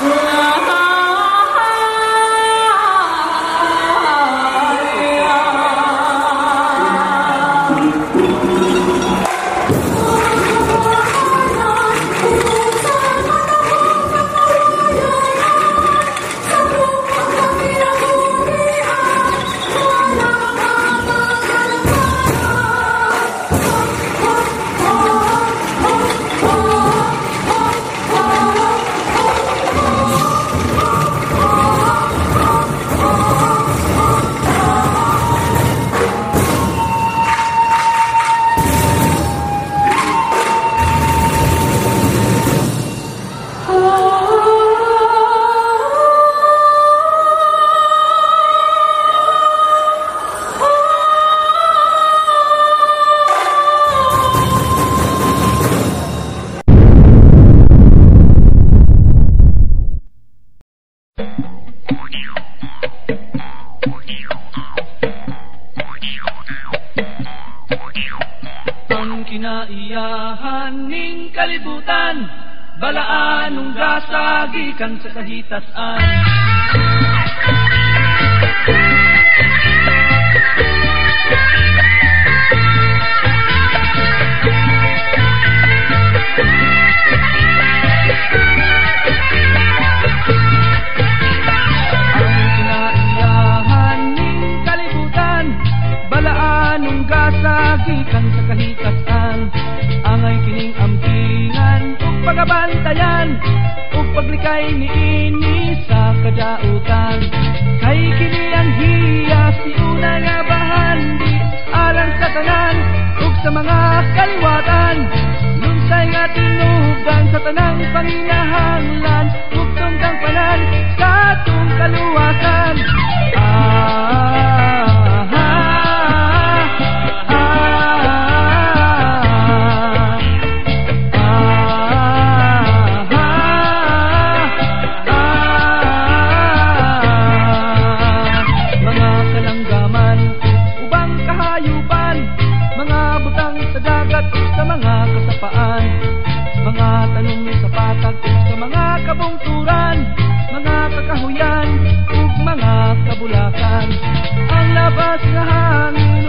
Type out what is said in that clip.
네. Kinaiyahan ning kalibutan Balaan nung gasagikan sa kahitasan. Balaan nung gasagikan sa kahitasan pagabantayan ug paglikay niini sa kadautan. Kay kini ang hiya si una nga bahandi. Alang sa tanan ug sa mga kaliwatan. Lunsay nga tinugan sa tanang panginahanglan. Ug tunggang panan sa atong kaluwasan sa dagat ug sa mga kasapaan, mga tanong sa patag ug sa mga kabungturan, mga kakahuyan ug mga kabulakan. Ang labas nga hangin